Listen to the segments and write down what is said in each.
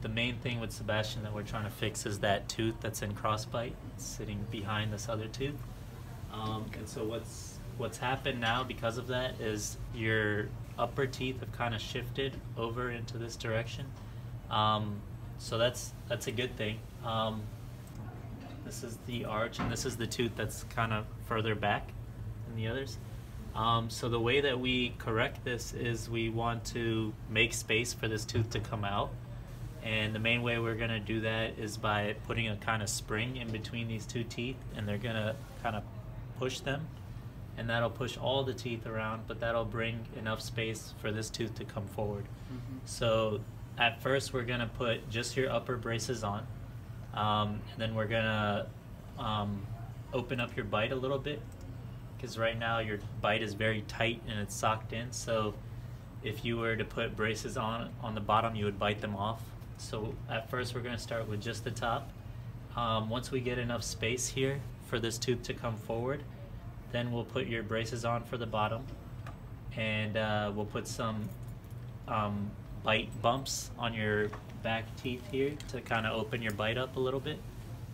the main thing with Sebastian that we're trying to fix is that tooth that's in crossbite, sitting behind this other tooth. Um, and so what's what's happened now because of that is your upper teeth have kind of shifted over into this direction. Um, so that's that's a good thing. Um, this is the arch, and this is the tooth that's kind of further back than the others. Um, so the way that we correct this is we want to make space for this tooth to come out. And the main way we're going to do that is by putting a kind of spring in between these two teeth, and they're going to kind of push them. And that'll push all the teeth around, but that'll bring enough space for this tooth to come forward. Mhm. So at first, we're going to put just your upper braces on. Um, and then we're going to um, open up your bite a little bit because right now your bite is very tight and it's socked in. So if you were to put braces on on the bottom, you would bite them off. So at first, we're going to start with just the top. Um, once we get enough space here for this tooth to come forward, then we'll put your braces on for the bottom, and uh, we'll put some um, bite bumps on your back teeth here to kind of open your bite up a little bit.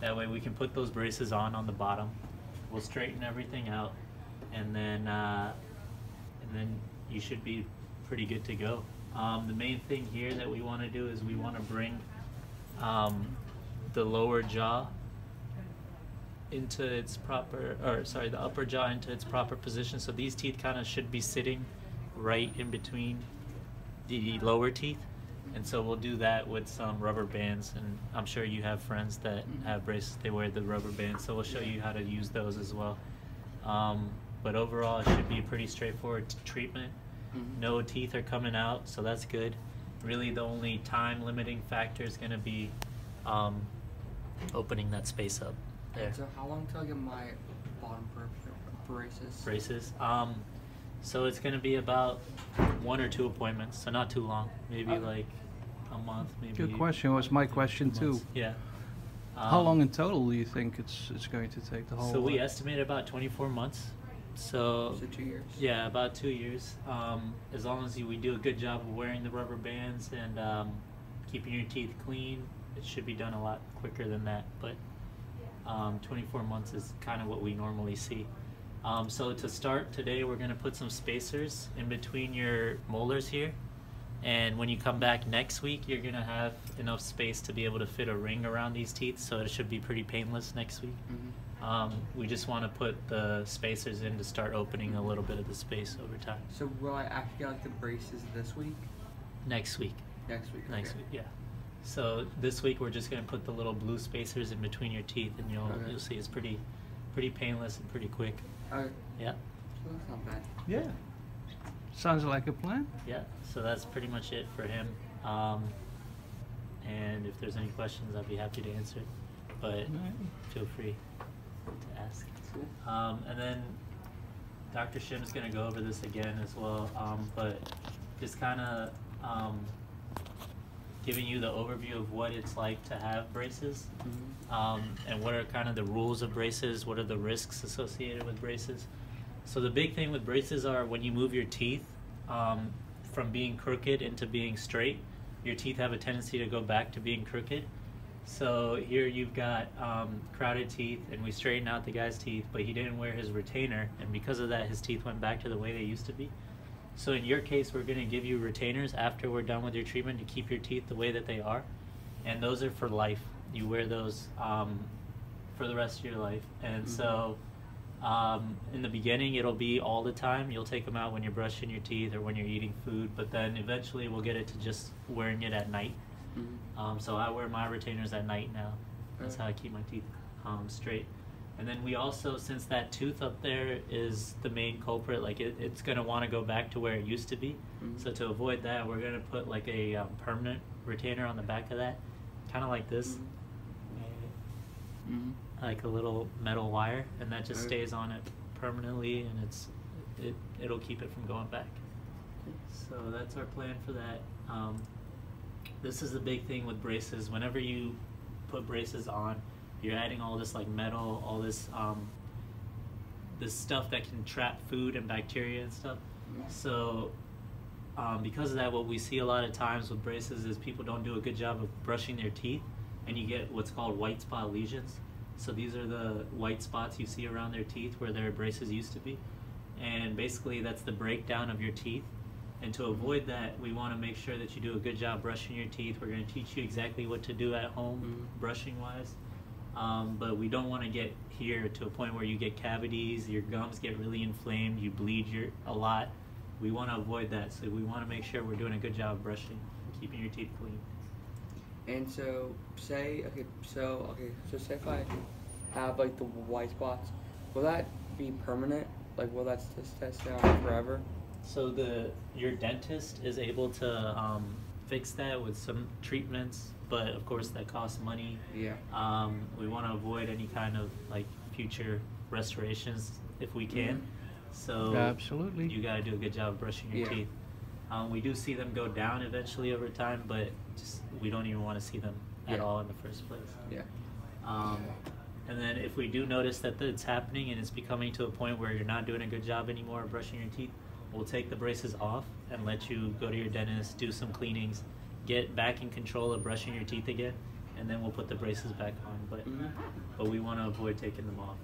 That way we can put those braces on on the bottom. We'll straighten everything out, and then uh, and then you should be pretty good to go. Um, the main thing here that we want to do is we want to bring um, the lower jaw into its proper, or sorry, the upper jaw into its proper position. So these teeth kind of should be sitting right in between the lower teeth. And so we'll do that with some rubber bands, and I'm sure you have friends that have braces. They wear the rubber bands, so we'll show you how to use those as well. Um, but overall, it should be a pretty straightforward treatment. Mhm. No teeth are coming out, so that's good. Really, the only time limiting factor is going to be um, opening that space up there. So how long till I get my bottom bra- braces? Braces. Um, so it's going to be about one or two appointments, so not too long. Maybe Okay. like a month, maybe. Good question. Was my two question too. months. Yeah. How Um, long in total do you think it's it's going to take the whole? So we estimate about 24 months. So So two years. yeah, about two years. Um, as long as you, we do a good job of wearing the rubber bands and um, keeping your teeth clean, it should be done a lot quicker than that. But um, 24 months is kind of what we normally see. Um, so to start today, we're going to put some spacers in between your molars here. And when you come back next week, you're going to have enough space to be able to fit a ring around these teeth. So it should be pretty painless next week. hmm Um, we just want to put the spacers in to start opening a little bit of the space over time. So will I actually get like the braces this week? Next week. Next week. Next okay. week, yeah. So this week we're just gonna put the little blue spacers in between your teeth, and you'll Okay. you'll see it's pretty, pretty painless and pretty quick. Okay. Yeah, So that's not bad. Yeah. Sounds like a plan. yeah. So that's pretty much it for him. Um, and if there's any questions, I'd be happy to answer. But Right. feel free to ask. Um, and then Dr. Shim is going to go over this again as well, um, but just kind of um, giving you the overview of what it's like to have braces Mhm. um, and what are kind of the rules of braces, what are the risks associated with braces. So the big thing with braces are when you move your teeth um, from being crooked into being straight, your teeth have a tendency to go back to being crooked. So here you've got um, crowded teeth, and we straightened out the guy's teeth, but he didn't wear his retainer, and because of that, his teeth went back to the way they used to be. So in your case, we're going to give you retainers after we're done with your treatment to keep your teeth the way that they are, and those are for life. You wear those um, for the rest of your life, and Mhm. so um, in the beginning it'll be all the time. You'll take them out when you're brushing your teeth or when you're eating food, but then eventually we'll get it to just wearing it at night. Mhm. Um, so I wear my retainers at night now. That's how I keep my teeth um, straight. And then we also, since that tooth up there is the main culprit, like it, it's gonna want to go back to where it used to be. Mhm. So to avoid that, we're gonna put like a um, permanent retainer on the back of that, kind of like this, Mhm. like a little metal wire, and that just stays on it permanently, and it's it it'll keep it from going back. So that's our plan for that. Um, this is the big thing with braces. Whenever you put braces on, you're adding all this like metal, all this um, this stuff that can trap food and bacteria and stuff. So um, because of that, what we see a lot of times with braces is people don't do a good job of brushing their teeth, and you get what's called white spot lesions. So these are the white spots you see around their teeth where their braces used to be, and basically that's the breakdown of your teeth. And to avoid that, we want to make sure that you do a good job brushing your teeth. We're going to teach you exactly what to do at home, Mhm. brushing wise. Um, but we don't want to get here to a point where you get cavities, your gums get really inflamed, you bleed your a lot. We want to avoid that, so we want to make sure we're doing a good job brushing, keeping your teeth clean. And so, say, okay, so, okay, so say if I have like the white spots, will that be permanent? Like, will that st- st- stay on forever? So the your dentist is able to um, fix that with some treatments, but of course that costs money. Yeah. Um, we want to avoid any kind of like future restorations if we can. Mhm. So Absolutely. you got to do a good job of brushing your Yeah. teeth. Um, we do see them go down eventually over time, but just we don't even want to see them at Yeah. all in the first place. Yeah. Um, and then if we do notice that it's happening and it's becoming to a point where you're not doing a good job anymore of brushing your teeth, we'll take the braces off and let you go to your dentist, do some cleanings, get back in control of brushing your teeth again, and then we'll put the braces back on. But Mhm. but we want to avoid taking them off.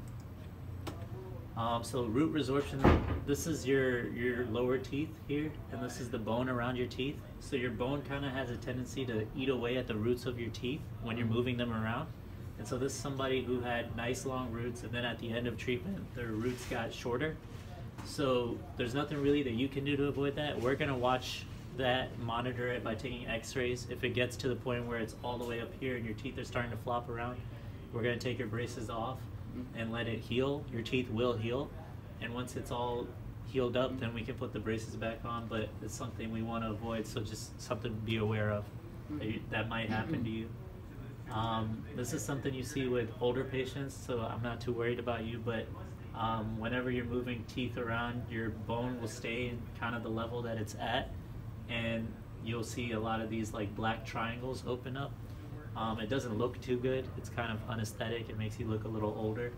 Um, so root resorption, this is your your lower teeth here, and this is the bone around your teeth. So your bone kind of has a tendency to eat away at the roots of your teeth when you're moving them around. And so this is somebody who had nice long roots, and then at the end of treatment, their roots got shorter. So there's nothing really that you can do to avoid that. We're gonna watch that, monitor it by taking X-rays. If it gets to the point where it's all the way up here and your teeth are starting to flop around, we're gonna take your braces off and let it heal. Your teeth will heal, and once it's all healed up, then we can put the braces back on. But it's something we want to avoid, so just something to be aware of that, you, that might happen to you. Um, this is something you see with older patients, so I'm not too worried about you. But um, whenever you're moving teeth around, your bone will stay in kind of the level that it's at, and you'll see a lot of these like black triangles open up. Um, it doesn't look too good. It's kind of unesthetic. It makes you look a little older.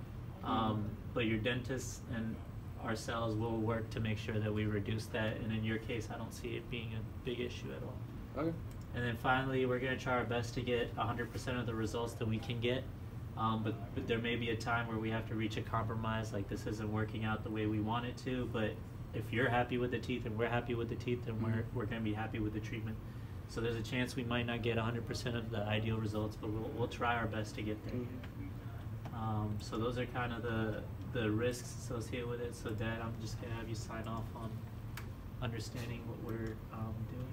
Um, but your dentist and ourselves will work to make sure that we reduce that. And in your case, I don't see it being a big issue at all. Okay. And then finally, we're going to try our best to get 100% of the results that we can get. Um, but, but there may be a time where we have to reach a compromise, like this isn't working out the way we want it to. But if you're happy with the teeth and we're happy with the teeth, then we're, we're going to be happy with the treatment. So there's a chance we might not get 100% of the ideal results, but we'll, we'll try our best to get there. Um, so those are kind of the, the risks associated with it. So Dad, I'm just going to have you sign off on understanding what we're um, doing.